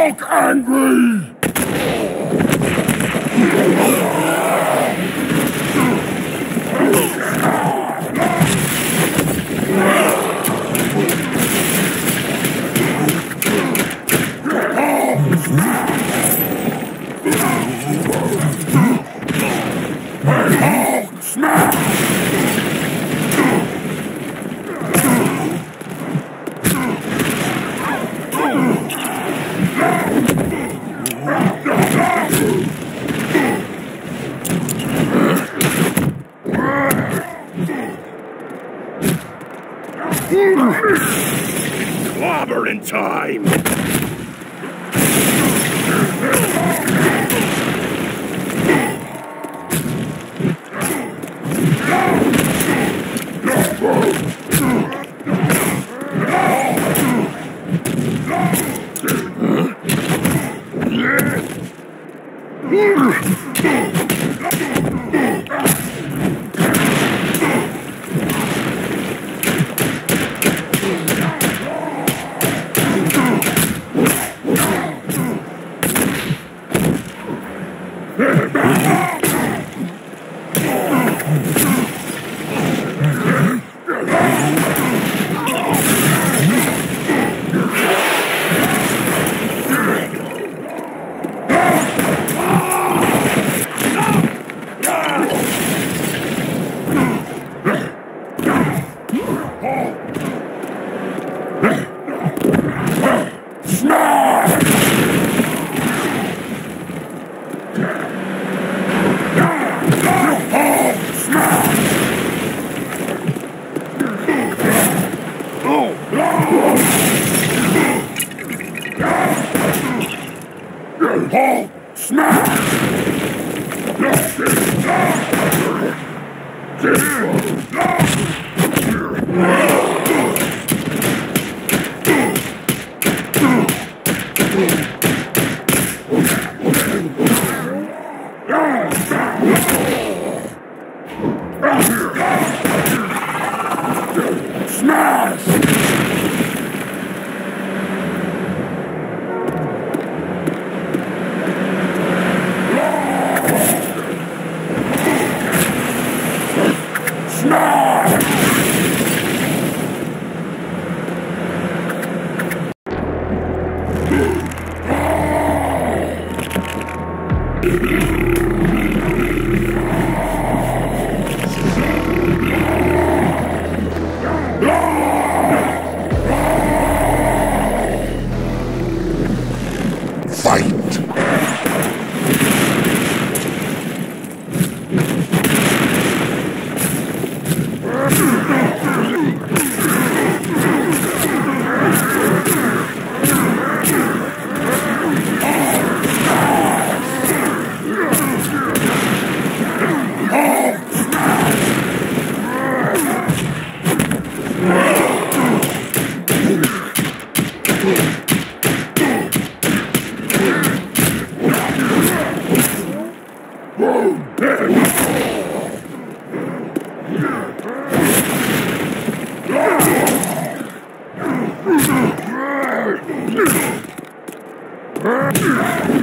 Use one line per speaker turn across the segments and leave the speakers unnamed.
Hulk angry! Hulk smash! Time! Hulk smash! Smash! Hulk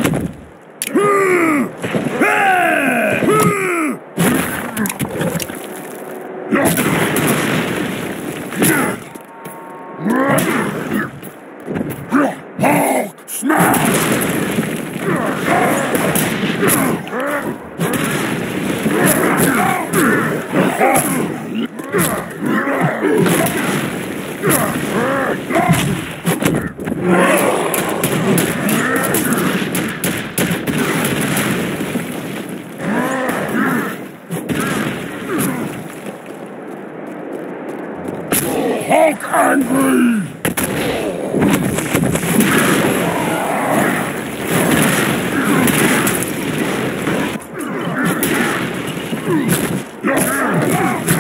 Look angry! Yeah!